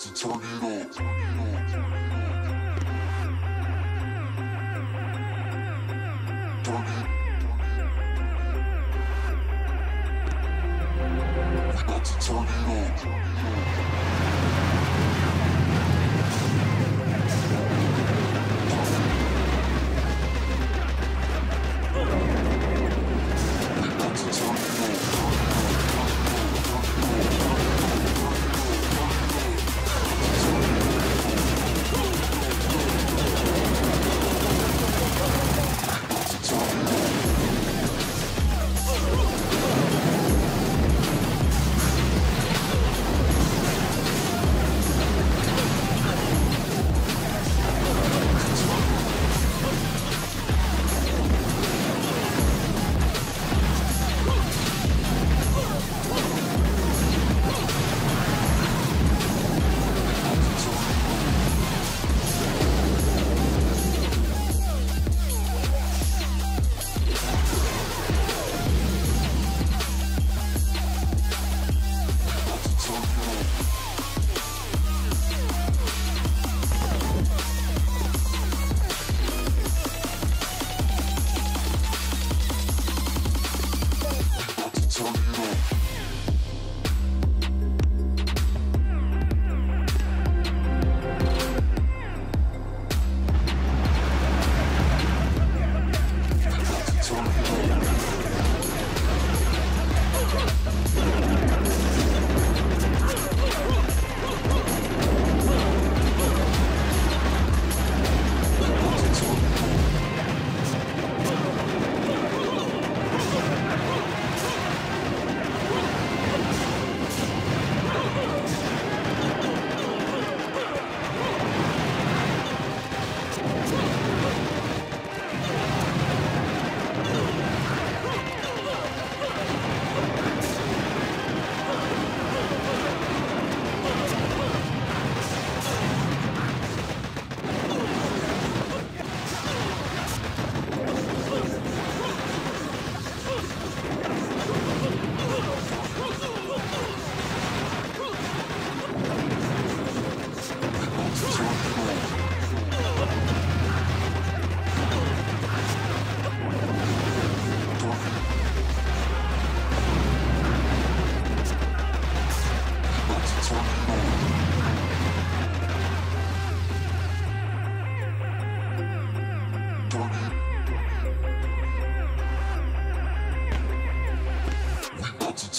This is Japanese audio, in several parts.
to turn it up.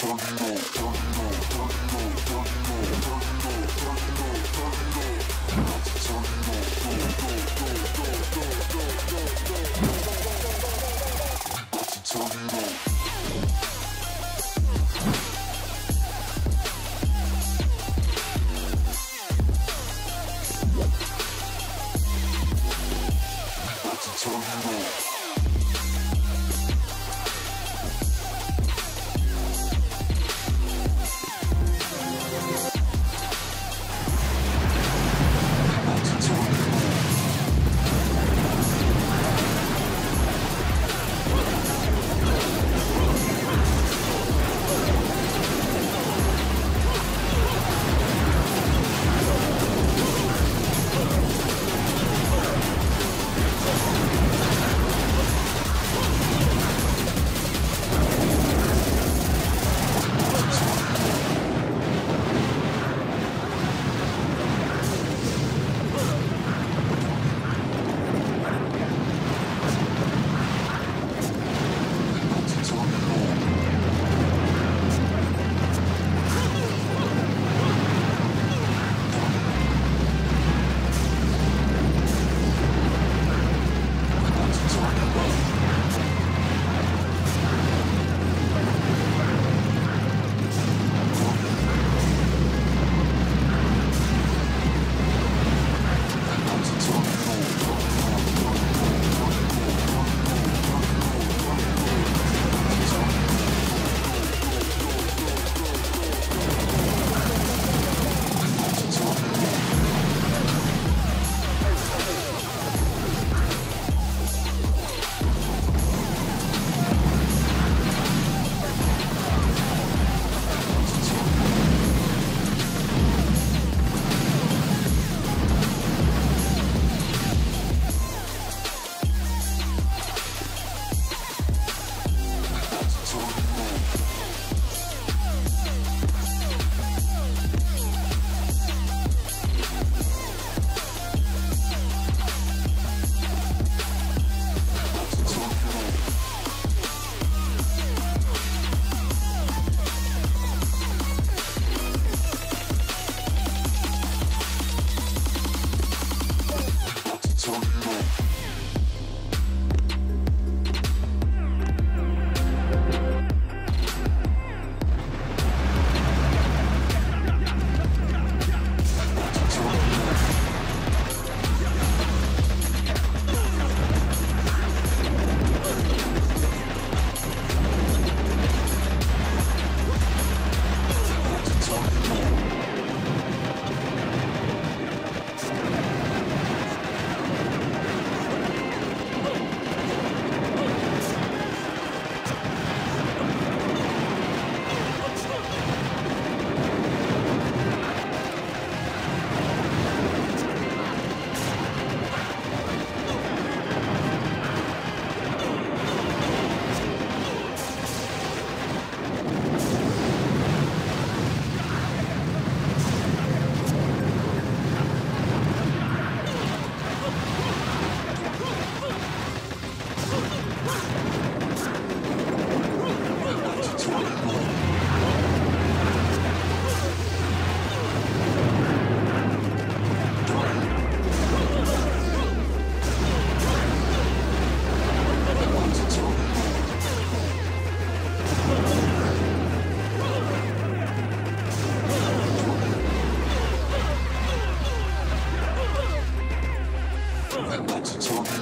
Tornado. Turn it on.